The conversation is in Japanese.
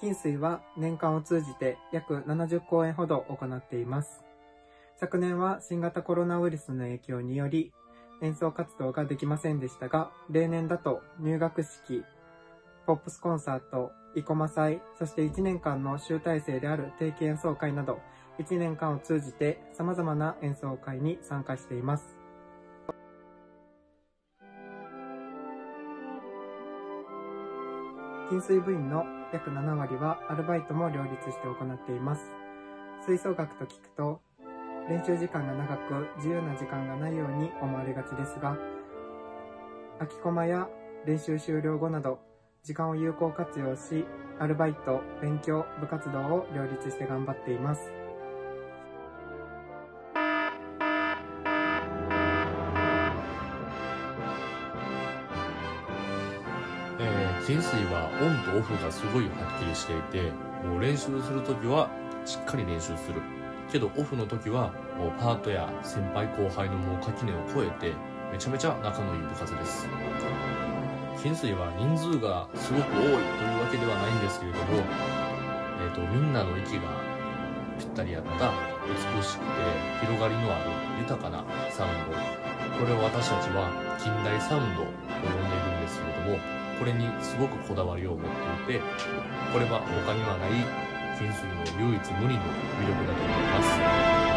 金水は年間を通じて約70公演ほど行っています。昨年は新型コロナウイルスの影響により演奏活動ができませんでしたが、例年だと入学式、ポップスコンサート、生駒祭、そして1年間の集大成である定期演奏会など、1年間を通じて様々な演奏会に参加しています。金水部員の約7割はアルバイトも両立して行っています。吹奏楽と聞くと、練習時間が長く自由な時間がないように思われがちですが、空きコマや練習終了後など、時間を有効活用し、アルバイト、勉強、部活動を両立して頑張っています。えー、金水はオンとオフがすごいはっきりしていて、もう練習するときはしっかり練習する。けどオフの時はもうパートや先輩後輩のもう垣根を越えてめちゃめちゃ仲のいい部活です金水は人数がすごく多いというわけではないんですけれども、えーと、みんなの息がぴったり合った美しくて広がりのある豊かなサウンドこれを私たちは近代サウンドと呼んでいるんですけれどもこれにすごくこだわりを持っていてこれは他にはない金水の唯一無二の魅力だと思います。